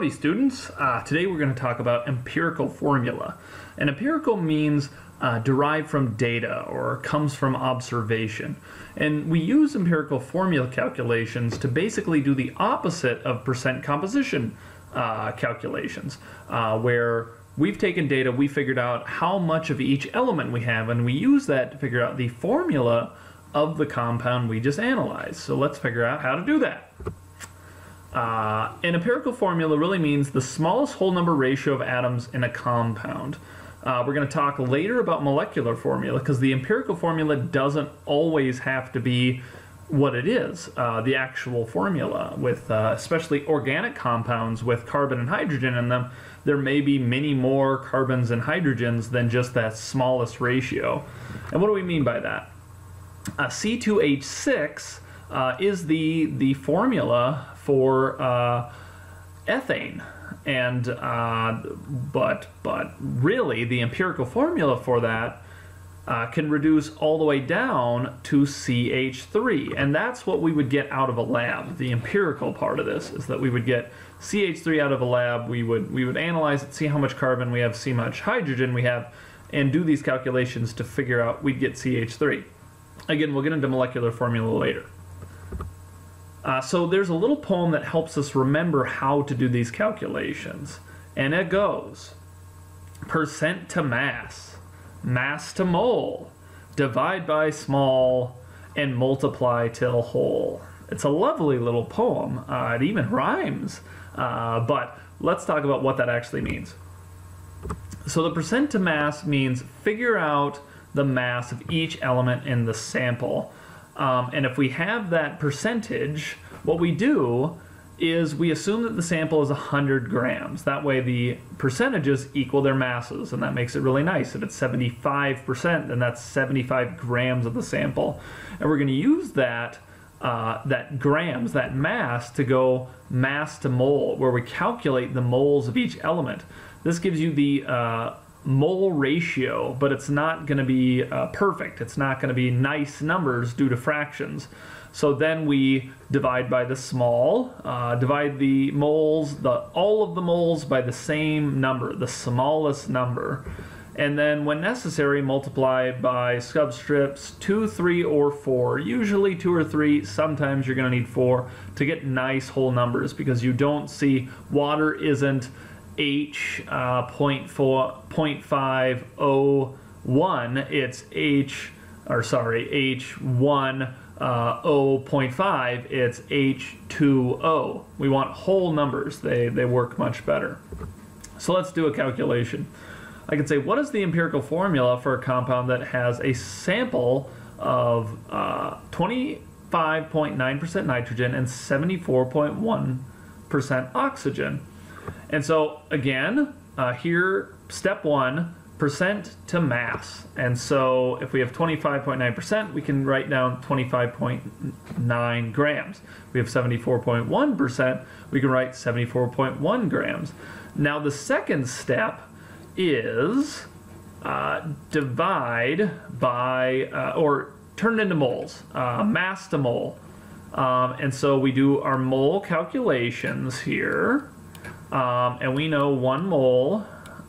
Howdy, students. Uh, today we're going to talk about empirical formula. And empirical means uh, derived from data or comes from observation. And we use empirical formula calculations to basically do the opposite of percent composition uh, calculations, uh, where we've taken data, we figured out how much of each element we have, and we use that to figure out the formula of the compound we just analyzed. So let's figure out how to do that. Uh, an empirical formula really means the smallest whole number ratio of atoms in a compound. Uh, we're going to talk later about molecular formula because the empirical formula doesn't always have to be what it is, uh, the actual formula. With uh, especially organic compounds with carbon and hydrogen in them, there may be many more carbons and hydrogens than just that smallest ratio. And what do we mean by that? Uh, C2H6 uh, is the the formula for uh, ethane. And uh, but but really, the empirical formula for that uh, can reduce all the way down to CH3, and that's what we would get out of a lab. The empirical part of this is that we would get CH3 out of a lab. We would we would analyze it, see how much carbon we have, see how much hydrogen we have, and do these calculations to figure out we'd get CH3. Again, we'll get into molecular formula later. Uh, so there's a little poem that helps us remember how to do these calculations. And it goes percent to mass, mass to mole, divide by small, and multiply till whole. It's a lovely little poem. Uh, it even rhymes. Uh, but let's talk about what that actually means. So the percent to mass means figure out the mass of each element in the sample. Um, and if we have that percentage, what we do is we assume that the sample is 100 grams. That way the percentages equal their masses, and that makes it really nice. If it's 75%, then that's 75 grams of the sample. And we're going to use that, uh, that grams, that mass, to go mass to mole, where we calculate the moles of each element. This gives you the uh, mole ratio, but it's not going to be uh, perfect. It's not going to be nice numbers due to fractions. So then we divide by the small, uh, divide the moles, the all of the moles by the same number, the smallest number. And then when necessary, multiply by subscripts 2, 3, or 4. Usually 2 or 3, sometimes you're going to need 4 to get nice whole numbers because you don't see water isn't H uh, 0.501, it's H, or sorry, H1 uh, 0.5, it's H2O. We want whole numbers, they, they work much better. So let's do a calculation. I can say, what is the empirical formula for a compound that has a sample of 25.9% uh, nitrogen and 74.1% oxygen? And so again, uh, here, step one, percent to mass. And so if we have 25.9%, we can write down 25.9 grams. We have 74.1%, we can write 74.1 grams. Now the second step is uh, divide by, uh, or turn into moles, uh, mass to mole. Um, and so we do our mole calculations here. Um, and we know one mole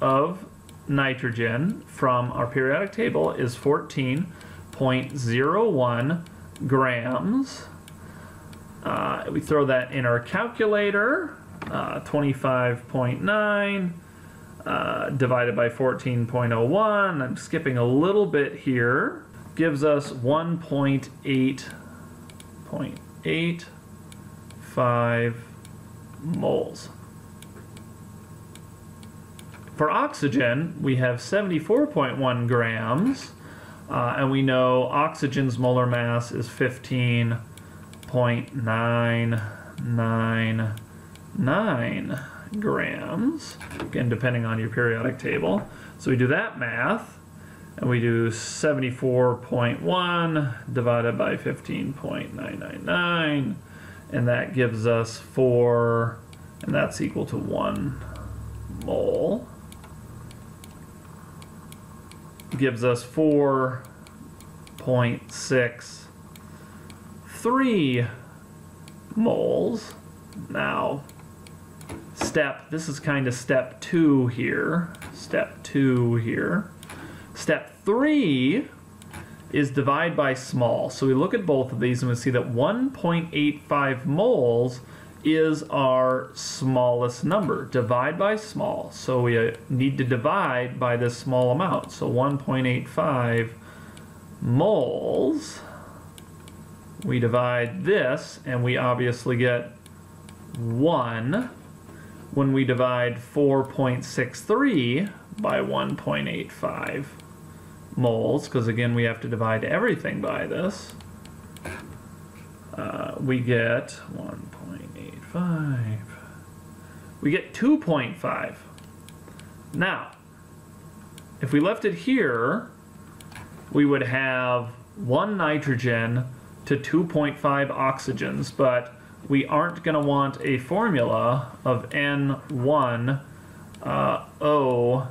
of nitrogen from our periodic table is 14.01 grams. Uh, we throw that in our calculator, uh, 25.9 uh, divided by 14.01. I'm skipping a little bit here. Gives us 1.8.85 moles. For oxygen, we have 74.1 grams, uh, and we know oxygen's molar mass is 15.999 grams, again, depending on your periodic table. So we do that math, and we do 74.1 divided by 15.999, and that gives us 4, and that's equal to 1 mole gives us 4.63 moles. Now, step, this is kind of step two here, step two here. Step three is divide by small. So we look at both of these and we see that 1.85 moles is our smallest number. Divide by small. So we uh, need to divide by this small amount. So 1.85 moles. We divide this and we obviously get 1 when we divide 4.63 by 1.85 moles, because again we have to divide everything by this, uh, we get 1.85. We get 2.5. Now, if we left it here, we would have one nitrogen to 2.5 oxygens, but we aren't going to want a formula of N1 uh, O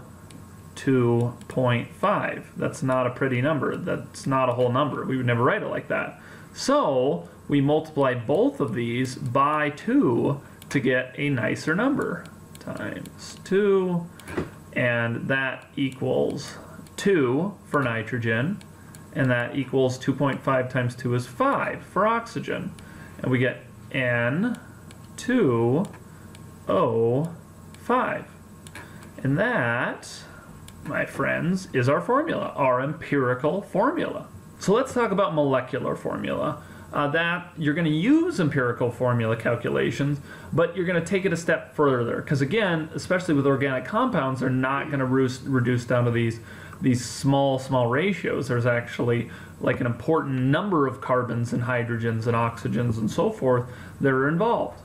2.5. That's not a pretty number. That's not a whole number. We would never write it like that. So we multiply both of these by 2 to get a nicer number. Times 2, and that equals 2 for nitrogen, and that equals 2.5 times 2 is 5 for oxygen. And we get N2O5. And that my friends, is our formula, our empirical formula. So let's talk about molecular formula. Uh, that you're going to use empirical formula calculations, but you're going to take it a step further. Because again, especially with organic compounds, they're not going to reduce down to these these small, small ratios. There's actually like an important number of carbons and hydrogens and oxygens and so forth that are involved.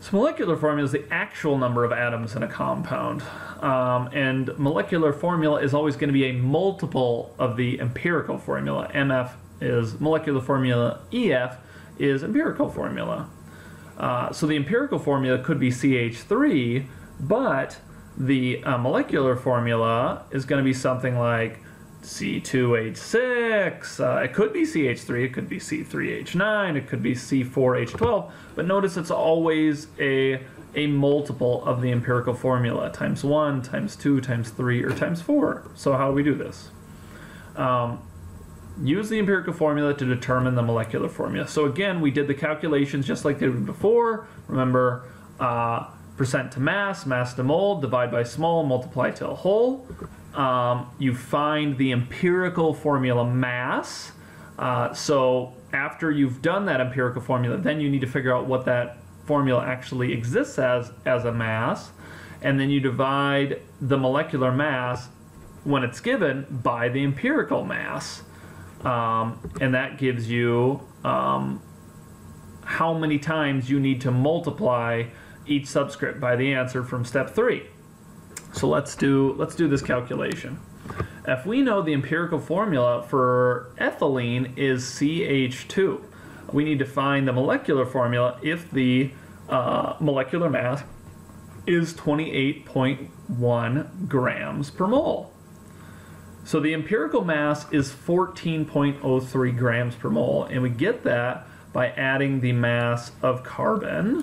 So molecular formula is the actual number of atoms in a compound. Um, and molecular formula is always going to be a multiple of the empirical formula. MF is molecular formula, EF is empirical formula. Uh, so the empirical formula could be CH3, but the uh, molecular formula is going to be something like C2H6, uh, it could be CH3, it could be C3H9, it could be C4H12, but notice it's always a, a multiple of the empirical formula, times 1, times 2, times 3, or times 4. So how do we do this? Um, use the empirical formula to determine the molecular formula. So again, we did the calculations just like they did before. Remember, uh, percent to mass, mass to mole, divide by small, multiply to a whole um, you find the empirical formula mass. Uh, so after you've done that empirical formula, then you need to figure out what that formula actually exists as as a mass, and then you divide the molecular mass when it's given by the empirical mass, um, and that gives you um, how many times you need to multiply each subscript by the answer from step three. So let's do let's do this calculation. If we know the empirical formula for ethylene is CH2, we need to find the molecular formula if the uh, molecular mass is 28.1 grams per mole. So the empirical mass is 14.03 grams per mole, and we get that by adding the mass of carbon,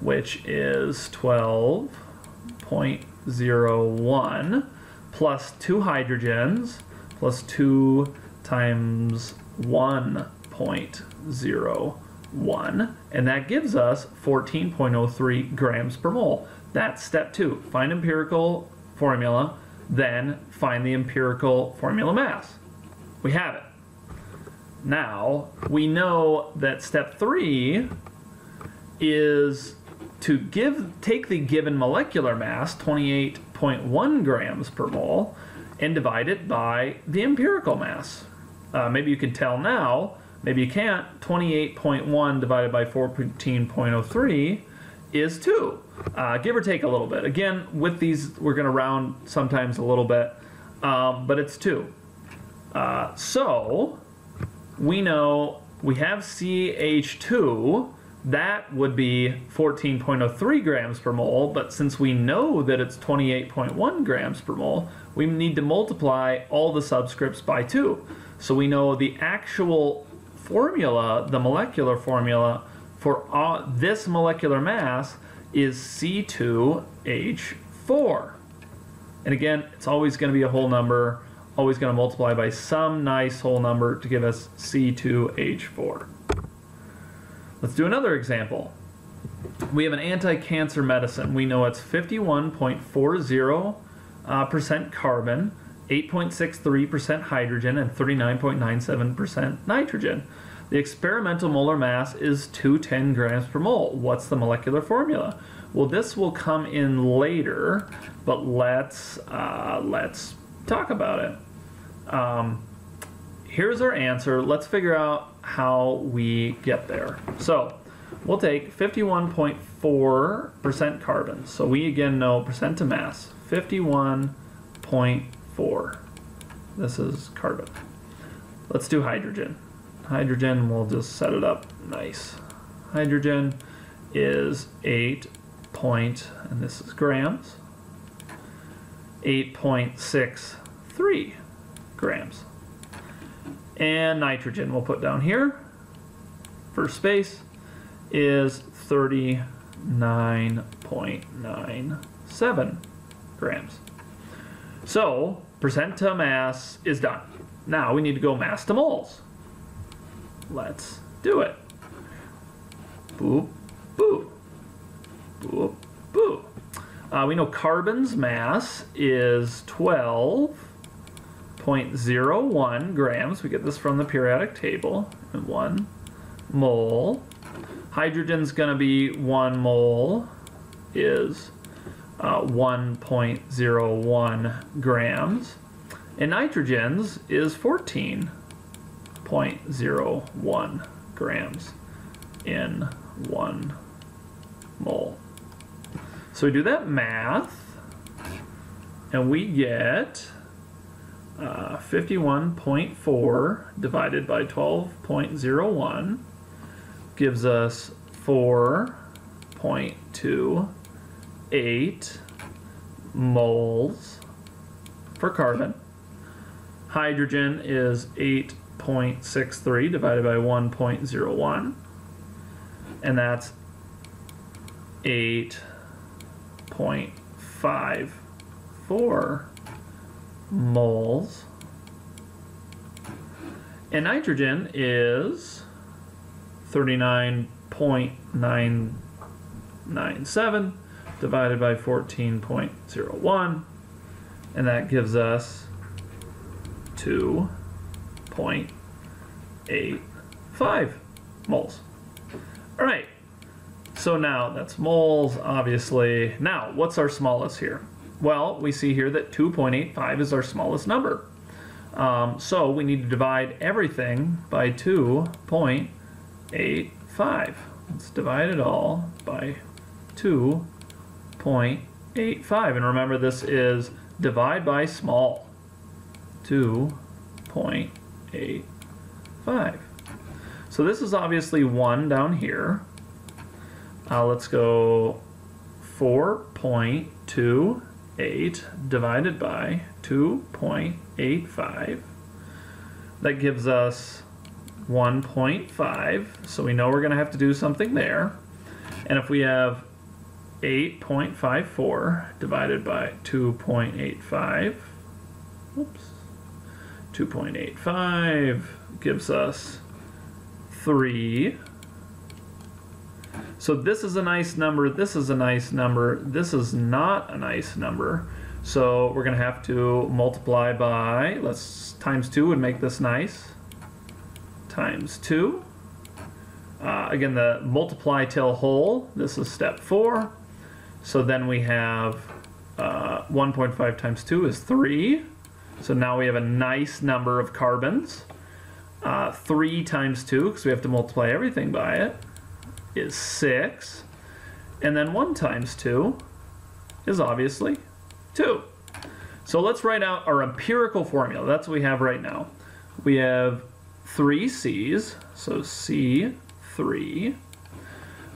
which is 12.01, plus two hydrogens plus 2 times 1.01 and that gives us 14.03 grams per mole. That's step two. Find empirical formula, then find the empirical formula mass. We have it. Now, we know that step three is to give take the given molecular mass, 28.1 grams per mole, and divide it by the empirical mass. Uh, maybe you can tell now, maybe you can't. 28.1 divided by 14.03 is 2, uh, give or take a little bit. Again, with these, we're going to round sometimes a little bit, um, but it's 2. Uh, so, we know we have CH2 that would be 14.03 grams per mole, but since we know that it's 28.1 grams per mole, we need to multiply all the subscripts by 2. So we know the actual formula, the molecular formula for uh, this molecular mass is C2H4. And again, it's always going to be a whole number, always going to multiply by some nice whole number to give us C2H4. Let's do another example. We have an anti-cancer medicine. We know it's 51.40% uh, carbon, 8.63% hydrogen, and 39.97% nitrogen. The experimental molar mass is 210 grams per mole. What's the molecular formula? Well, this will come in later, but let's uh, let's talk about it. Um, here's our answer. Let's figure out how we get there. So we'll take 51.4% carbon. So we again know percent to mass, 51.4. This is carbon. Let's do hydrogen. Hydrogen, we'll just set it up nice. Hydrogen is 8 point, and this is grams, 8.63 grams. And nitrogen we'll put down here. First space is 39.97 grams. So, percent to mass is done. Now we need to go mass to moles. Let's do it. Boop, boop, boop, boop. Uh, we know carbon's mass is 12.01 grams. We get this from the periodic table. And one mole. Hydrogen's going to be one mole is uh, 1.01 grams. And nitrogen's is 14.01 grams in one mole. So we do that math, and we get uh, 51.4 divided by 12.01 gives us 4.28 moles for carbon. Hydrogen is 8.63 divided by 1.01, and that's 8.54 moles. And nitrogen is 39.997 divided by 14.01, and that gives us 2.85 moles. All right, so now that's moles, obviously. Now, what's our smallest here? Well, we see here that 2.85 is our smallest number. Um, so we need to divide everything by 2.85. Let's divide it all by 2.85. And remember, this is divide by small. 2.85. So this is obviously 1 down here. Uh, let's go 4.28 divided by 2.85. That gives us 1.5. So we know we're going to have to do something there. And if we have 8.54 divided by 2.85, whoops, 2.85 gives us 3 so this is a nice number, this is a nice number, this is not a nice number. So we're going to have to multiply by, let's, times 2 would make this nice. Times 2. Uh, again, the multiply till whole, this is step 4. So then we have uh, 1.5 times 2 is 3. So now we have a nice number of carbons. Uh, 3 times 2, because we have to multiply everything by it is 6. And then 1 times 2 is obviously 2. So let's write out our empirical formula. That's what we have right now. We have three C's, so C3.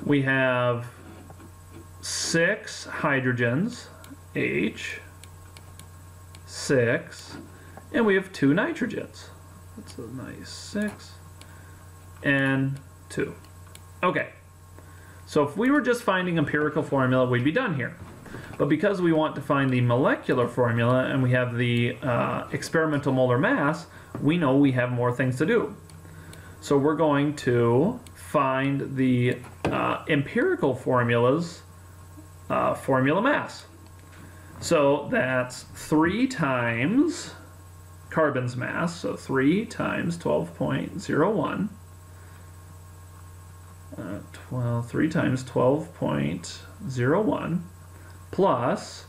We have six hydrogens, H, six, and we have two nitrogens. That's a nice six and two. Okay. So if we were just finding empirical formula, we'd be done here. But because we want to find the molecular formula and we have the uh, experimental molar mass, we know we have more things to do. So we're going to find the uh, empirical formulas uh, formula mass. So that's 3 times carbon's mass, so 3 times 12.01. Uh, 12, 3 times 12.01 plus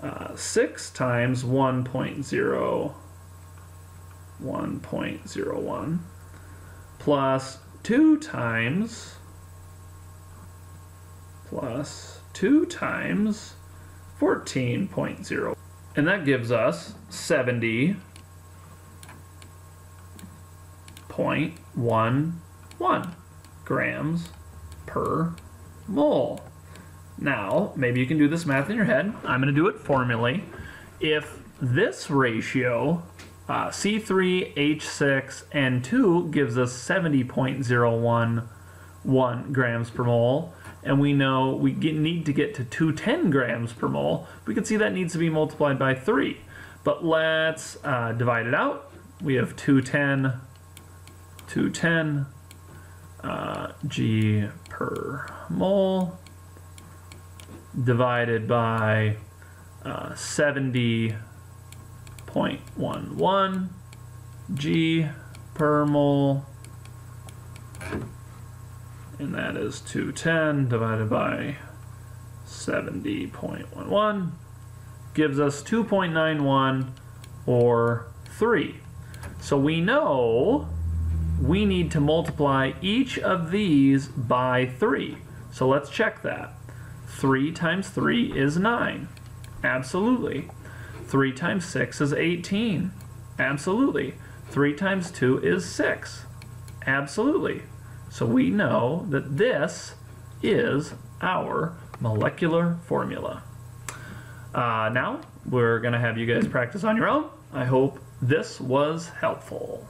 uh, 6 times 1.0 1.01 plus 2 times plus 2 times 14.0 and that gives us 70.11 grams per mole. Now, maybe you can do this math in your head. I'm going to do it formally. If this ratio, uh, C3H6N2, gives us 70.011 grams per mole, and we know we get, need to get to 210 grams per mole, we can see that needs to be multiplied by 3. But let's uh, divide it out. We have 210, 210 uh, G per mole divided by uh, 70.11 G per mole. And that is 210 divided by 70.11 gives us 2.91 or 3. So we know we need to multiply each of these by 3. So let's check that. 3 times 3 is 9. Absolutely. 3 times 6 is 18. Absolutely. 3 times 2 is 6. Absolutely. So we know that this is our molecular formula. Uh, now, we're going to have you guys practice on your own. I hope this was helpful.